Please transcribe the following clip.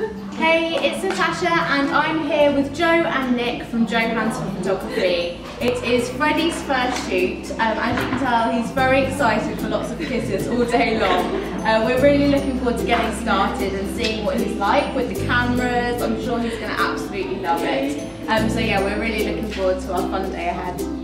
Hey, it's Natasha and I'm here with Jo and Nick from Jo Hansford Photography. It is Freddie's first shoot. Um, as you can tell, he's very excited for lots of kisses all day long. Uh, we're really looking forward to getting started and seeing what he's like with the cameras. I'm sure he's going to absolutely love it. Um, so yeah, we're really looking forward to our fun day ahead.